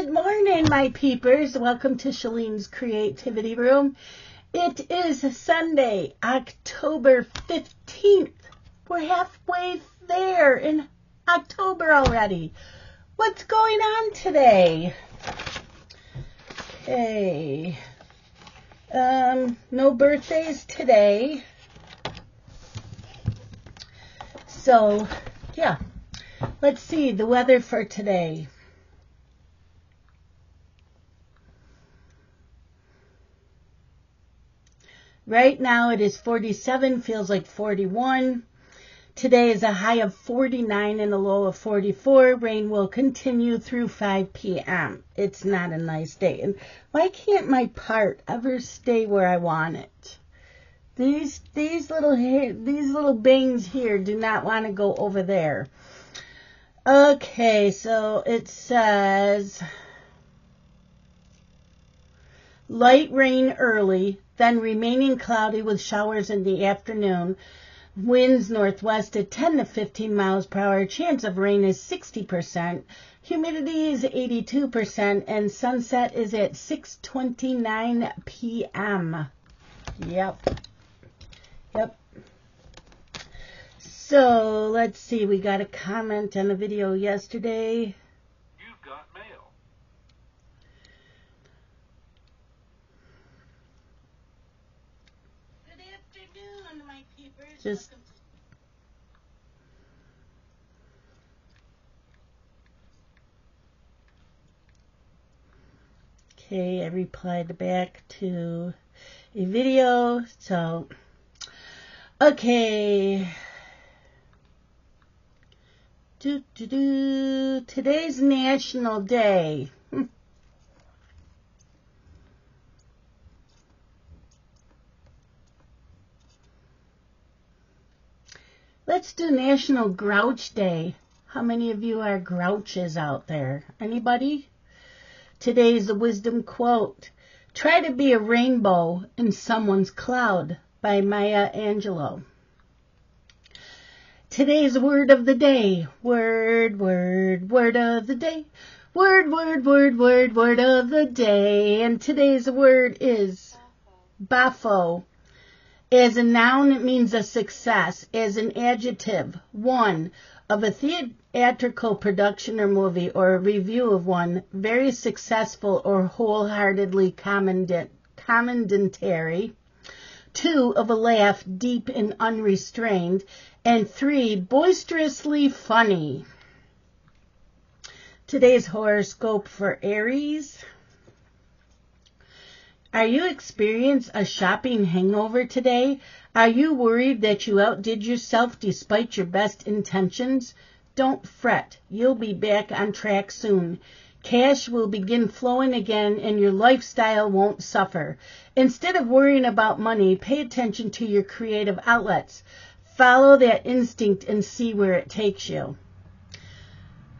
Good morning, my peepers. Welcome to Shelleen's Creativity Room. It is Sunday, October 15th. We're halfway there in October already. What's going on today? Okay. Um, no birthdays today. So, yeah. Let's see the weather for today. Right now it is 47, feels like 41. Today is a high of 49 and a low of 44. Rain will continue through 5 p.m. It's not a nice day. And why can't my part ever stay where I want it? These these little these little bangs here do not want to go over there. Okay, so it says light rain early, then remaining cloudy with showers in the afternoon. Winds northwest at 10 to 15 miles per hour. Chance of rain is 60%. Humidity is 82% and sunset is at 6:29 p.m. Yep. Yep. So, let's see. We got a comment on a video yesterday. Just Okay, I replied back to a video. So, okay. Do, do, do. Today's National Day. Let's do National Grouch Day. How many of you are grouches out there? Anybody? Today's a wisdom quote. Try to be a rainbow in someone's cloud by Maya Angelou. Today's word of the day. Word, word, word of the day. Word, word, word, word, word of the day. And today's word is boffo. As a noun, it means a success. As an adjective, one of a theatrical production or movie or a review of one, very successful or wholeheartedly commendatory. Two, of a laugh, deep and unrestrained. And three, boisterously funny. Today's horoscope for Aries. Are you experiencing a shopping hangover today? Are you worried that you outdid yourself despite your best intentions? Don't fret. You'll be back on track soon. Cash will begin flowing again and your lifestyle won't suffer. Instead of worrying about money, pay attention to your creative outlets. Follow that instinct and see where it takes you.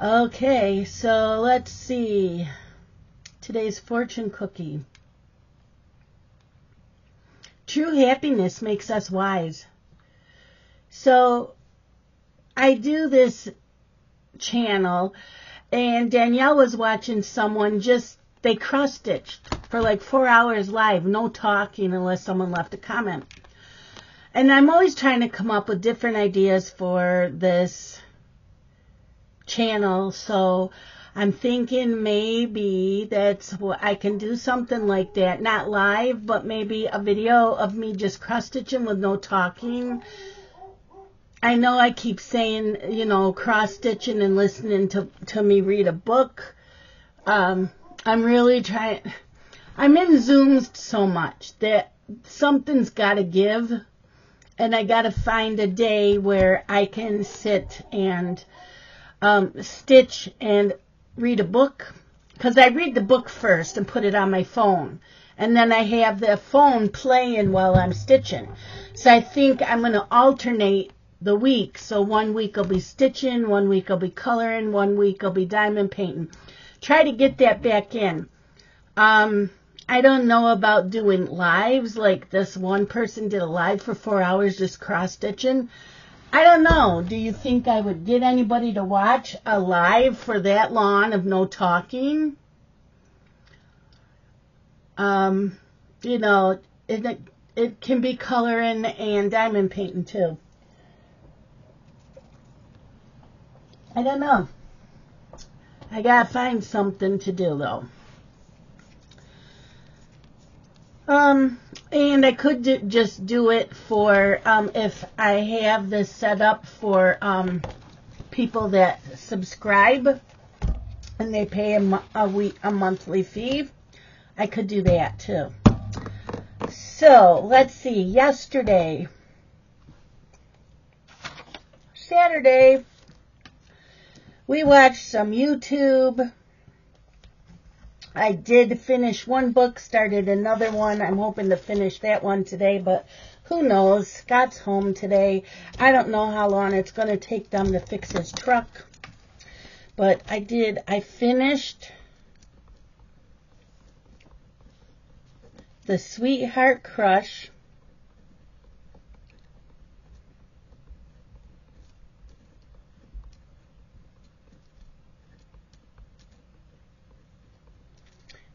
Okay, so let's see. Today's fortune cookie. True happiness makes us wise. So I do this channel and Danielle was watching someone just, they cross stitched for like four hours live, no talking unless someone left a comment. And I'm always trying to come up with different ideas for this channel. So I'm thinking maybe that's what I can do something like that, not live, but maybe a video of me just cross stitching with no talking. I know I keep saying, you know, cross stitching and listening to, to me read a book. Um, I'm really trying, I'm in Zooms so much that something's gotta give and I gotta find a day where I can sit and, um, stitch and read a book because I read the book first and put it on my phone. And then I have the phone playing while I'm stitching. So I think I'm going to alternate the week. So one week I'll be stitching, one week I'll be coloring, one week I'll be diamond painting. Try to get that back in. Um, I don't know about doing lives like this one person did a live for four hours just cross stitching. I don't know. Do you think I would get anybody to watch a live for that long of no talking? Um, you know, it, it can be coloring and diamond painting too. I don't know. I gotta find something to do though. Um, and I could do, just do it for um, if I have this set up for um, people that subscribe and they pay a, a week a monthly fee. I could do that too. So let's see. Yesterday, Saturday, we watched some YouTube. I did finish one book, started another one. I'm hoping to finish that one today, but who knows? Scott's home today. I don't know how long it's going to take them to fix his truck. But I did. I finished The Sweetheart Crush.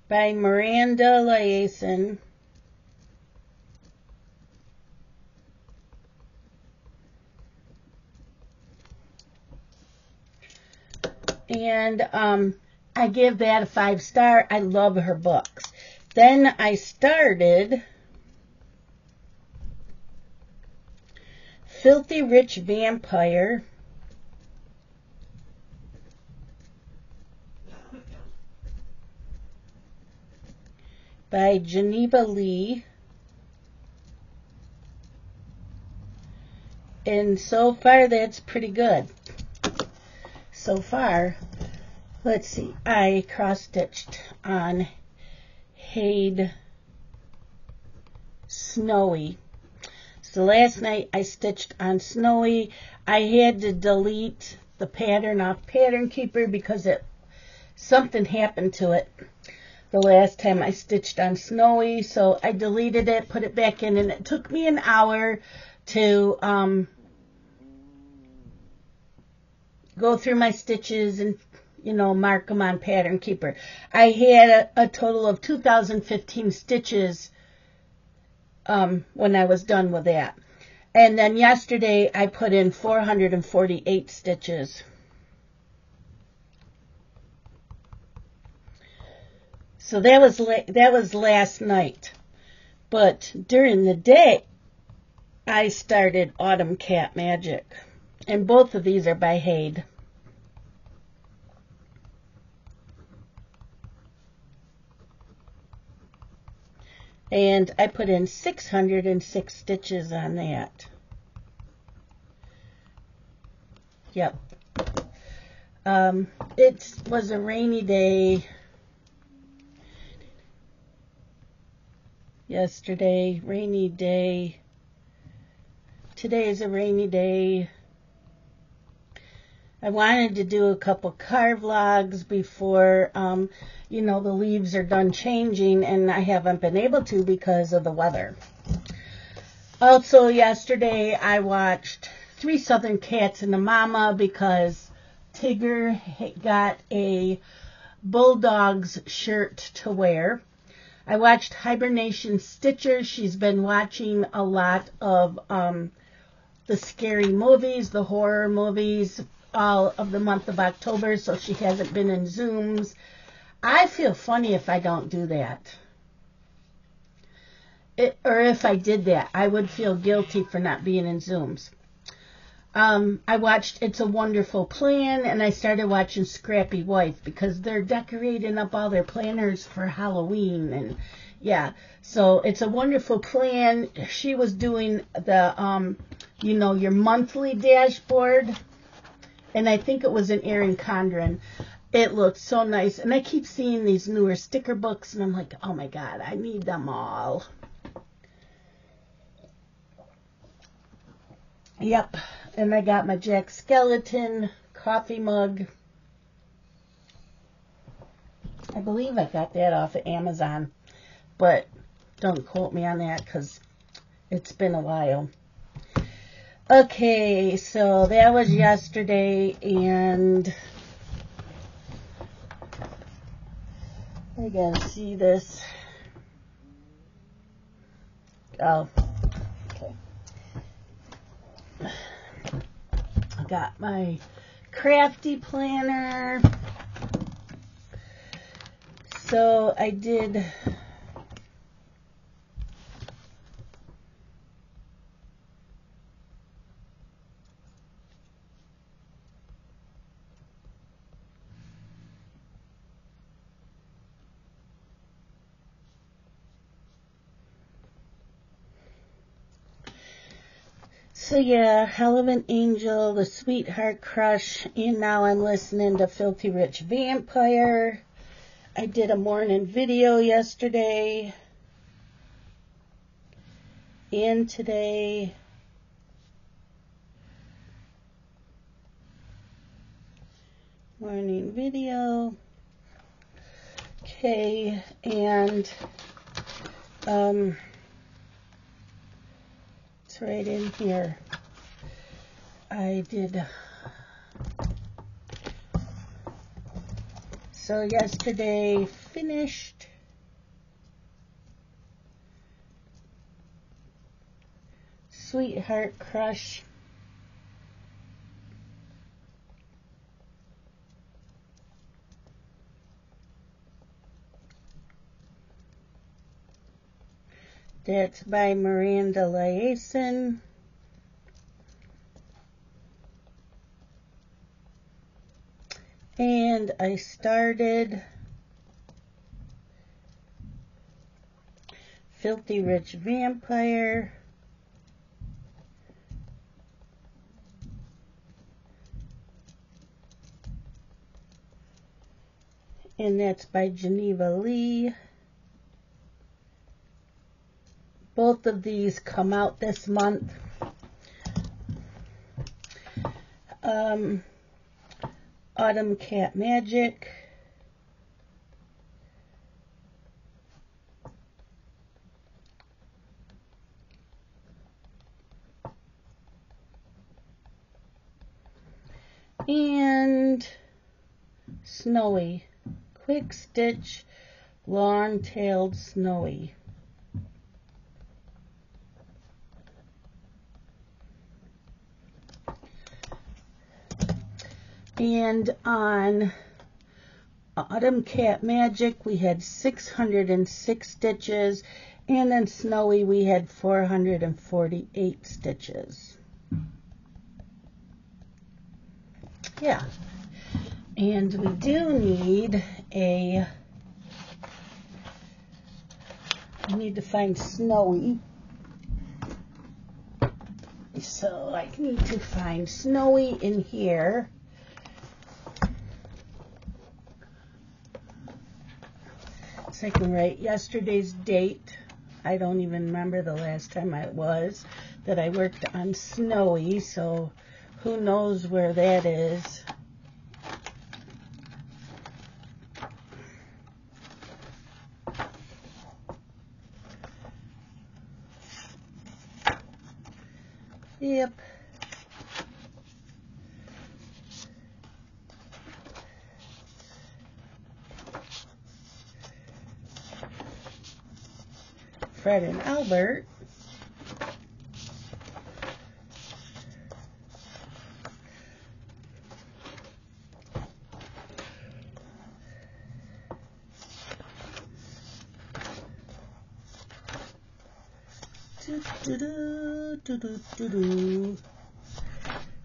By Miranda Liasson. And um, I give that a five star. I love her books. Then I started Filthy Rich Vampire. By Geneva Lee. And so far, that's pretty good. So far, let's see, I cross-stitched on HAED Snowy. So last night I stitched on Snowy. I had to delete the pattern off Pattern Keeper because it something happened to it the last time I stitched on Snowy, so I deleted it, put it back in, and it took me an hour to um, go through my stitches and, you know, mark them on Pattern Keeper. I had a, a total of 2015 stitches um, when I was done with that. And then yesterday I put in 448 stitches. So that was la- that was last night. But during the day, I started Autumn Cat Magic. And both of these are by HAED. And I put in 606 stitches on that. Yep. Um, it was a rainy day yesterday, rainy day. Today is a rainy day. I wanted to do a couple car vlogs before, um, you know, the leaves are done changing, and I haven't been able to because of the weather. Also, yesterday I watched Three Southern Cats and a Mama because Tigger got a Bulldogs shirt to wear. I watched Hibernation Stitcher. She's been watching a lot of um, the scary movies, the horror movies, all of the month of October, so she hasn't been in Zooms. I feel funny if I don't do that. It, or if I did that, I would feel guilty for not being in Zooms. Um, I watched It's a Wonderful Plan and I started watching Scrappy Wife because they're decorating up all their planners for Halloween and yeah. So It's a Wonderful Plan. She was doing the um, you know, your monthly dashboard and I think it was an Erin Condren. It looked so nice and I keep seeing these newer sticker books and I'm like, "Oh my god, I need them all." Yep. And I got my Jack Skeleton coffee mug. I believe I got that off of Amazon. But don't quote me on that because it's been a while. Okay, so that was yesterday and I gotta see this. Oh, okay. I got my crafty planner. So I did So yeah, Hell of an Angel, The Sweetheart Crush, and now I'm listening to Filthy Rich Vampire. I did a morning video yesterday and today. Morning video. Okay, and um right in here. I did. So yesterday finished. Sweetheart Crush. That's by Miranda Liasson. And I started Filthy Rich Vampire. And that's by Geneva Lee. Both of these come out this month. Um, Autumn Cat Magic. And Snowy. Quick Stitch Long-Tailed Snowy. And on Autumn Cat Magic, we had 606 stitches. And on Snowy, we had 448 stitches. Yeah. And we do need a, I need to find Snowy. So I need to find Snowy in here. So I can write yesterday's date. I don't even remember the last time I was that I worked on Snowy, so who knows where that is. Yep. Fred and Albert.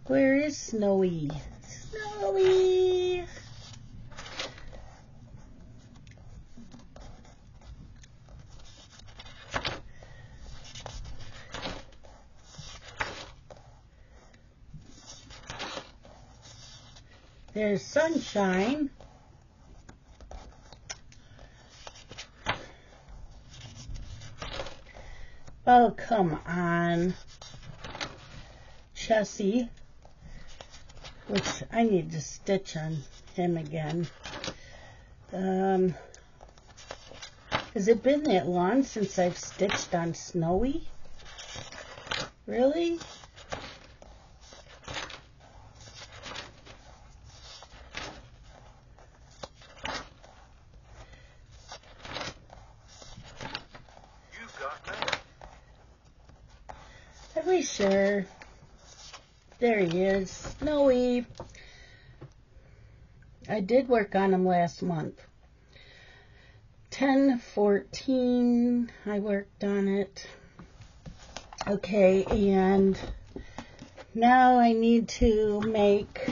Where is? Snowy! There's sunshine. Oh, come on. Chessie. Which I need to stitch on him again. Um, has it been that long since I've stitched on Snowy? Really? We sure? There he is. Snowy. I did work on him last month. 10, 14, I worked on it. Okay, and now I need to make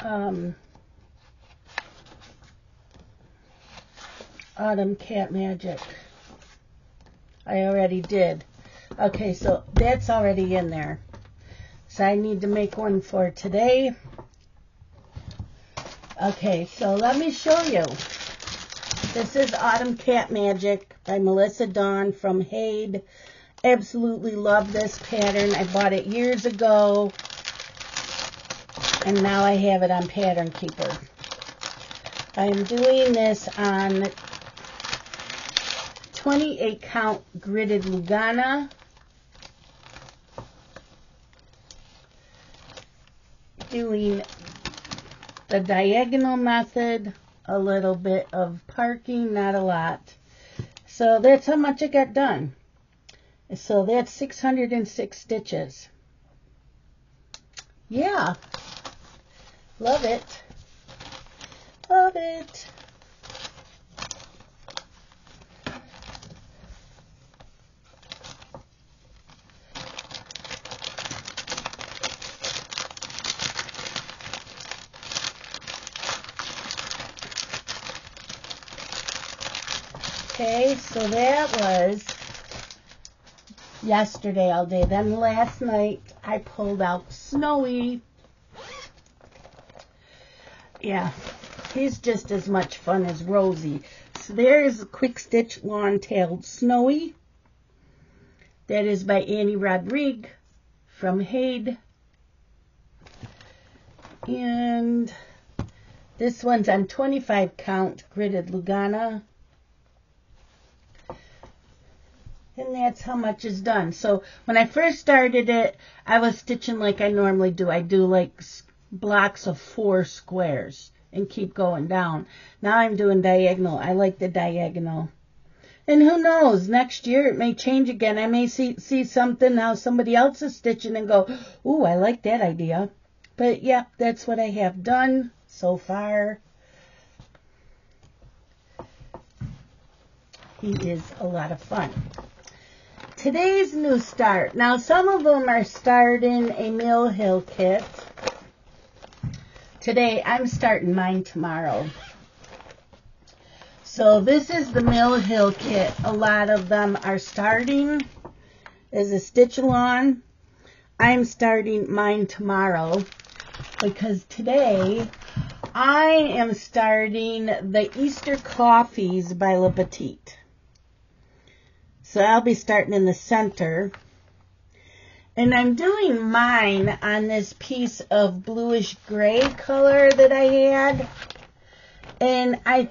um, Autumn Cat Magic. I already did. Okay, so that's already in there. So I need to make one for today. Okay, so let me show you. This is Autumn Cat Magic by Melissa Dawn from HAED. Absolutely love this pattern. I bought it years ago. And now I have it on Pattern Keeper. I am doing this on 28 count gridded Lugana. Doing the diagonal method, a little bit of parking, not a lot. So that's how much I got done. So that's 606 stitches. Yeah. Love it. Love it. Okay, so that was yesterday all day. Then last night I pulled out Snowy. Yeah, he's just as much fun as Rosie. So there's a Quick Stitch Long-Tailed Snowy. That is by Annie Rodrigue from HAED. And this one's on 25 count gridded Lugana. And that's how much is done. So when I first started it, I was stitching like I normally do. I do like blocks of four squares and keep going down. Now I'm doing diagonal. I like the diagonal. And who knows, next year it may change again. I may see, see something now somebody else is stitching and go, ooh, I like that idea. But yeah, that's what I have done so far. He is a lot of fun today's new start. Now, some of them are starting a Mill Hill kit. Today, I'm starting mine tomorrow. So this is the Mill Hill kit. A lot of them are starting as a stitch along. I'm starting mine tomorrow because today I am starting the Easter Coffees by Le Petite. So I'll be starting in the center. And I'm doing mine on this piece of bluish gray color that I had. And I,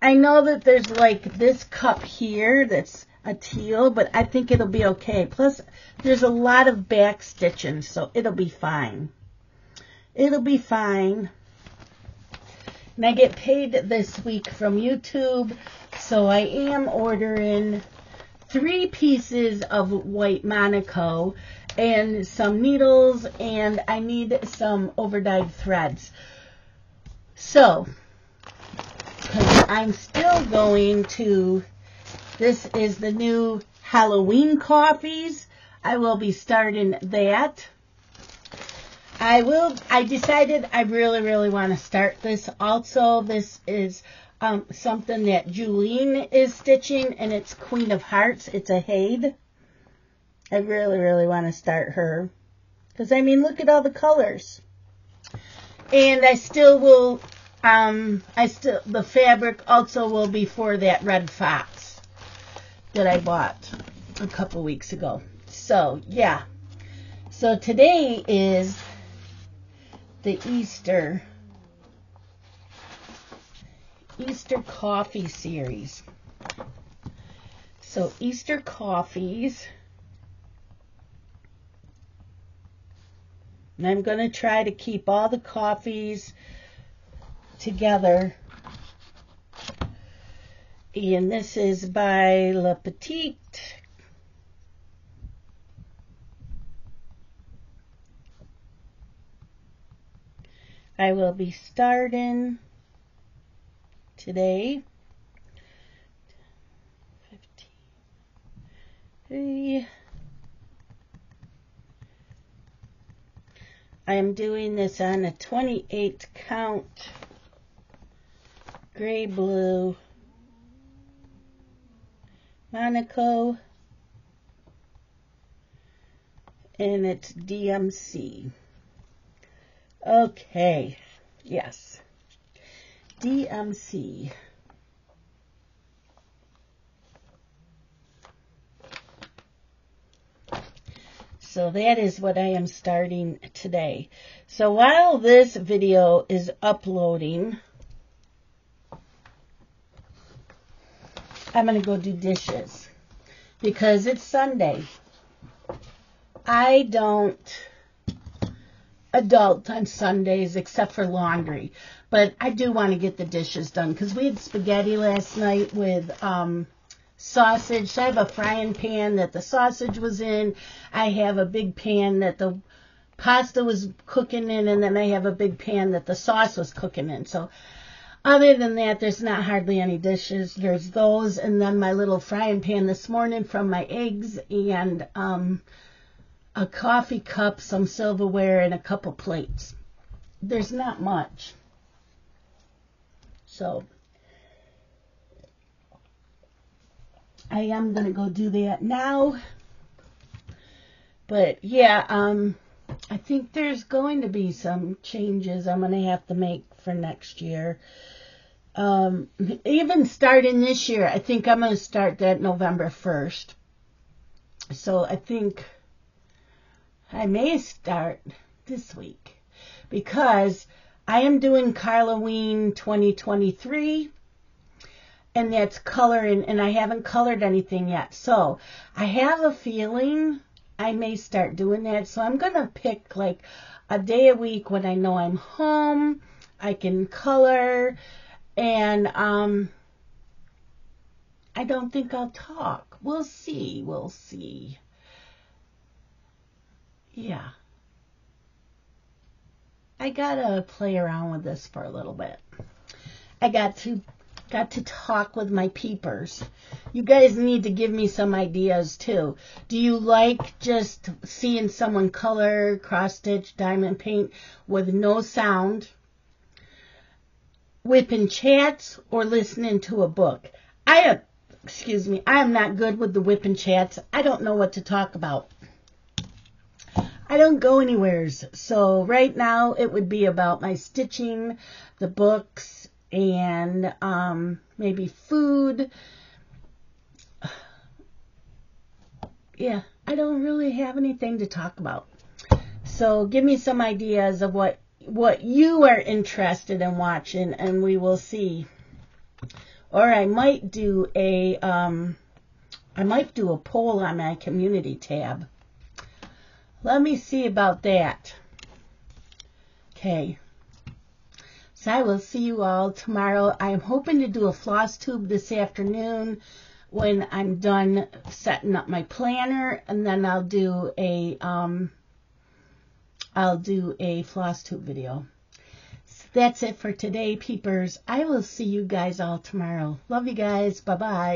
I know that there's like this cup here that's a teal, but I think it'll be okay. Plus, there's a lot of back stitching, so it'll be fine. It'll be fine. And I get paid this week from YouTube, so I am ordering three pieces of white Monaco and some needles and I need some overdyed threads. So, I'm still going to, this is the new Halloween coffees. I will be starting that. I will, I decided I really, really want to start this. Also, this is um, something that Julene is stitching, and it's Queen of Hearts. It's a HAED. I really, really want to start her. Because, I mean, look at all the colors. And I still will, um, I still, the fabric also will be for that red fox that I bought a couple weeks ago. So, yeah. So today is the Easter Easter Coffee series. So Easter Coffees. And I'm going to try to keep all the coffees together. And this is by Le Petite. I will be starting today. 15, 3, I am doing this on a 28 count gray blue Monaco and it's DMC. Okay, yes, DMC. So that is what I am starting today. So while this video is uploading, I'm going to go do dishes because it's Sunday. I don't adult on Sundays except for laundry, but I do want to get the dishes done because we had spaghetti last night with um, sausage. So I have a frying pan that the sausage was in. I have a big pan that the pasta was cooking in, and then I have a big pan that the sauce was cooking in. So other than that, there's not hardly any dishes. There's those, and then my little frying pan this morning from my eggs, and um, a coffee cup, some silverware, and a couple plates. There's not much. So I am going to go do that now. But yeah, um, I think there's going to be some changes I'm going to have to make for next year. Um, even starting this year, I think I'm going to start that November 1st. So I think I may start this week because I am doing Halloween 2023 and that's coloring, and I haven't colored anything yet. So I have a feeling I may start doing that. So I'm going to pick like a day a week when I know I'm home. I can color, and um, I don't think I'll talk. We'll see. We'll see. Yeah. I gotta play around with this for a little bit. I got to got to talk with my peepers. You guys need to give me some ideas too. Do you like just seeing someone color, cross stitch, diamond paint with no sound, whipping chats, or listening to a book? I excuse me, I am not good with the whipping chats. I don't know what to talk about. I don't go anywheres. So right now it would be about my stitching, the books, and um, maybe food. Yeah, I don't really have anything to talk about. So give me some ideas of what what you are interested in watching, and we will see. Or I might do a um, I might do a poll on my community tab. Let me see about that. Okay. So I will see you all tomorrow. I'm hoping to do a floss tube this afternoon when I'm done setting up my planner, and then I'll do a um, I'll do a floss tube video. So that's it for today, peepers. I will see you guys all tomorrow. Love you guys. Bye bye.